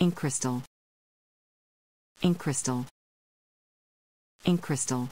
Ink crystal. Ink crystal. Ink crystal.